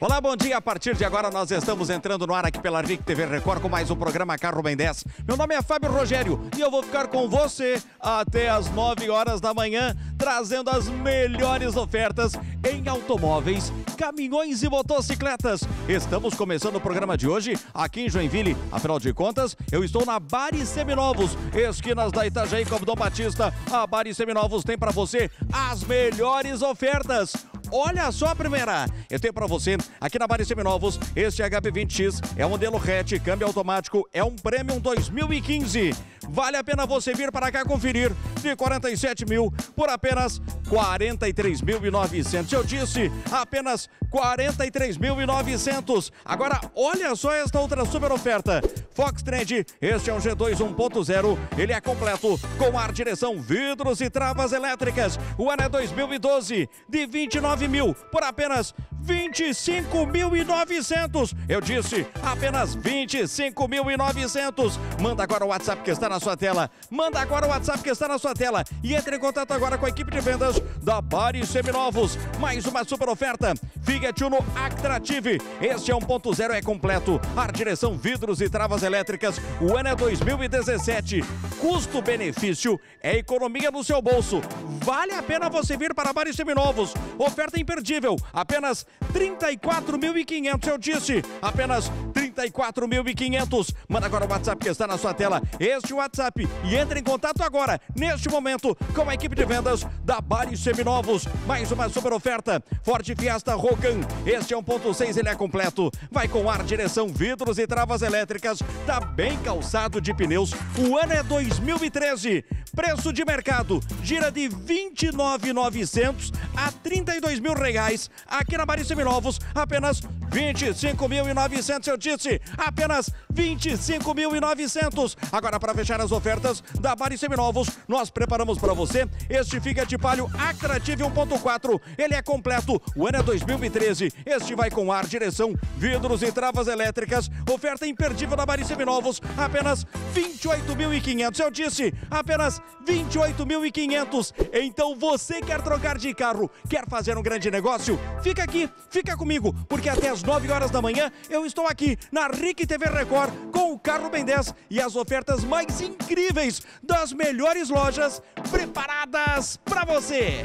Olá, bom dia. A partir de agora nós estamos entrando no ar aqui pela RIC TV Record com mais um programa Carro Bem 10. Meu nome é Fábio Rogério e eu vou ficar com você até as 9 horas da manhã, trazendo as melhores ofertas em automóveis, caminhões e motocicletas. Estamos começando o programa de hoje aqui em Joinville. Afinal de contas, eu estou na Bari Seminovos, esquinas da Itajaí Dom Batista. A Bari Seminovos tem para você as melhores ofertas. Olha só a primeira. Eu tenho para você aqui na Bari Seminovos, este HB20X é um modelo hatch, câmbio automático, é um Premium 2015. Vale a pena você vir para cá conferir de 47 mil por apenas 43.900. Eu disse apenas 43.900. Agora olha só esta outra super oferta. Fox Trend, este é um G2 1.0. Ele é completo com ar, direção, vidros e travas elétricas. O ano é 2012 de 29 mil por apenas 25.900. Eu disse apenas 25.900. Manda agora o WhatsApp que está na sua tela. Manda agora o WhatsApp que está na sua tela e entre em contato agora com a equipe de vendas da Bari Seminovos. Mais uma super oferta. Fiat Uno Actrative. Este é 1.0 é completo. Ar, direção, vidros e travas elétricas. O ano é 2017. Custo-benefício é economia no seu bolso. Vale a pena você vir para Bari Seminovos. Oferta imperdível. Apenas 34.500, eu disse. Apenas 34.500. Manda agora o WhatsApp que está na sua tela. Este WhatsApp e entre em contato agora, neste momento, com a equipe de vendas da Bari Seminovos. Mais uma super oferta. Ford Fiesta Rogan. Este é 1.6, ele é completo. Vai com ar, direção, vidros e travas elétricas. Tá bem calçado de pneus. O ano é 2013. Preço de mercado gira de 29.900 a 32 mil reais. Aqui na Bari Seminovos, apenas 25.900, eu disse, apenas 25.900. Agora, para fechar as ofertas da Bari Seminovos, nós preparamos para você este Fiat Palio Actrative 1.4. Ele é completo, o ano é 2013. Este vai com ar, direção, vidros e travas elétricas. Oferta imperdível da Bari Seminovos, apenas 28.500. Eu disse, apenas 28.500. Então, você quer trocar de carro, quer fazer um grande negócio? Fica aqui, fica comigo, porque até as 9 horas da manhã eu estou aqui na RIC TV Record com o Carro Ben 10 e as ofertas mais incríveis das melhores lojas preparadas para você.